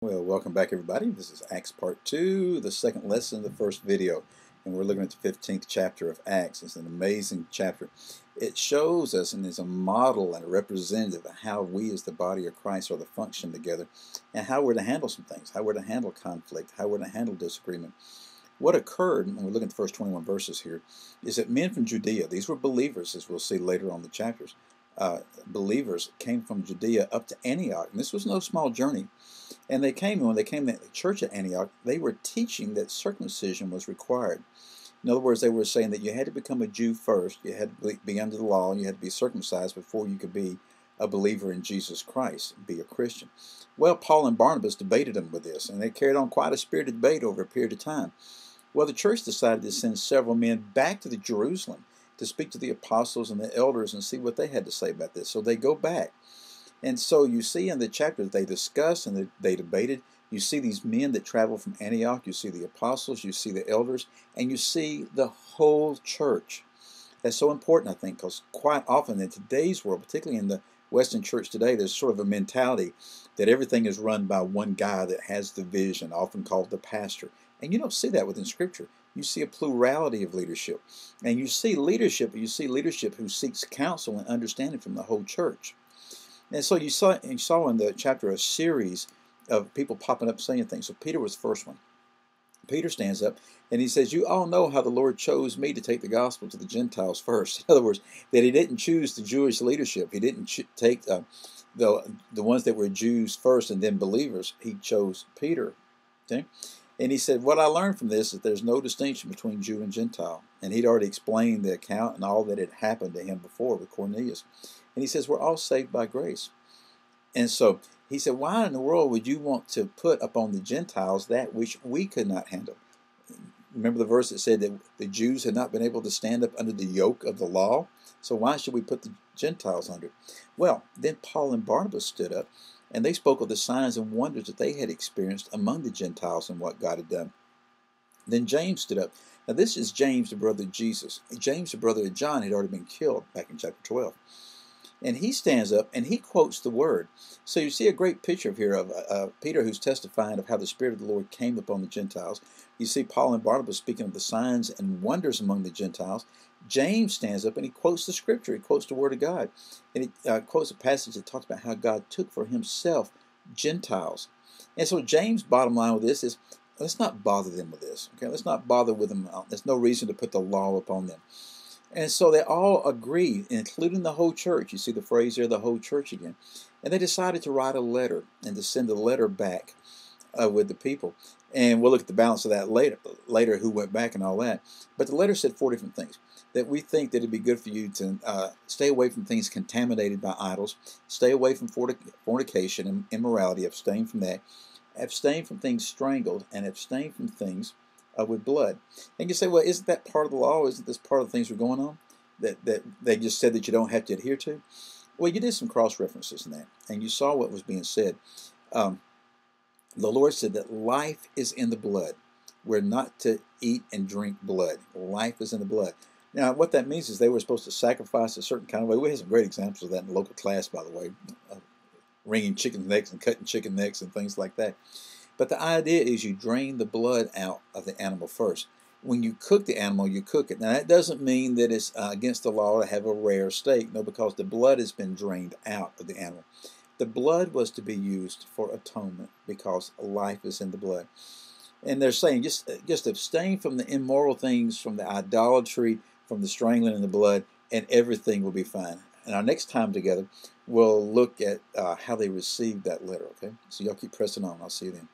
Well, welcome back everybody. This is Acts Part 2, the second lesson of the first video. And we're looking at the 15th chapter of Acts. It's an amazing chapter. It shows us and is a model and a representative of how we as the body of Christ are to function together and how we're to handle some things, how we're to handle conflict, how we're to handle disagreement. What occurred, and we're looking at the first 21 verses here, is that men from Judea, these were believers as we'll see later on the chapters, uh, believers came from Judea up to Antioch. And this was no small journey. And they came, and when they came to the church at Antioch, they were teaching that circumcision was required. In other words, they were saying that you had to become a Jew first, you had to be under the law, and you had to be circumcised before you could be a believer in Jesus Christ, be a Christian. Well, Paul and Barnabas debated them with this, and they carried on quite a spirited debate over a period of time. Well, the church decided to send several men back to the Jerusalem to speak to the apostles and the elders and see what they had to say about this. So they go back. And so you see in the chapter that they discussed and they debated, you see these men that travel from Antioch, you see the apostles, you see the elders, and you see the whole church. That's so important, I think, because quite often in today's world, particularly in the Western church today, there's sort of a mentality that everything is run by one guy that has the vision, often called the pastor. And you don't see that within Scripture you see a plurality of leadership. And you see leadership, you see leadership who seeks counsel and understanding from the whole church. And so you saw, you saw in the chapter a series of people popping up saying things. So Peter was the first one. Peter stands up and he says, You all know how the Lord chose me to take the gospel to the Gentiles first. In other words, that he didn't choose the Jewish leadership. He didn't take uh, the, the ones that were Jews first and then believers. He chose Peter. Okay? And he said, What I learned from this is there's no distinction between Jew and Gentile. And he'd already explained the account and all that had happened to him before with Cornelius. And he says, We're all saved by grace. And so he said, Why in the world would you want to put upon the Gentiles that which we could not handle? Remember the verse that said that the Jews had not been able to stand up under the yoke of the law? So why should we put the Gentiles under? Well, then Paul and Barnabas stood up and they spoke of the signs and wonders that they had experienced among the Gentiles and what God had done. Then James stood up. Now, this is James, the brother of Jesus. James, the brother of John, had already been killed back in chapter 12. And he stands up and he quotes the word. So you see a great picture here of uh, Peter who's testifying of how the Spirit of the Lord came upon the Gentiles. You see Paul and Barnabas speaking of the signs and wonders among the Gentiles. James stands up and he quotes the scripture, he quotes the word of God. And he uh, quotes a passage that talks about how God took for himself Gentiles. And so James' bottom line with this is let's not bother them with this. Okay, let's not bother with them. There's no reason to put the law upon them. And so they all agreed, including the whole church. You see the phrase there, the whole church again. And they decided to write a letter and to send a letter back uh, with the people. And we'll look at the balance of that later, later, who went back and all that. But the letter said four different things. That we think that it'd be good for you to uh, stay away from things contaminated by idols, stay away from fornication and immorality, abstain from that, abstain from things strangled, and abstain from things uh, with blood. And you say, well, isn't that part of the law? Isn't this part of the things that are going on that, that they just said that you don't have to adhere to? Well, you did some cross references in that, and you saw what was being said. Um, the Lord said that life is in the blood. We're not to eat and drink blood. Life is in the blood. Now, what that means is they were supposed to sacrifice a certain kind of way. We have some great examples of that in local class, by the way, uh, wringing chicken necks and cutting chicken necks and things like that. But the idea is you drain the blood out of the animal first. When you cook the animal, you cook it. Now, that doesn't mean that it's uh, against the law to have a rare steak. No, because the blood has been drained out of the animal. The blood was to be used for atonement because life is in the blood. And they're saying just, just abstain from the immoral things, from the idolatry, from the strangling in the blood, and everything will be fine. And our next time together, we'll look at uh, how they received that letter, okay? So y'all keep pressing on. I'll see you then.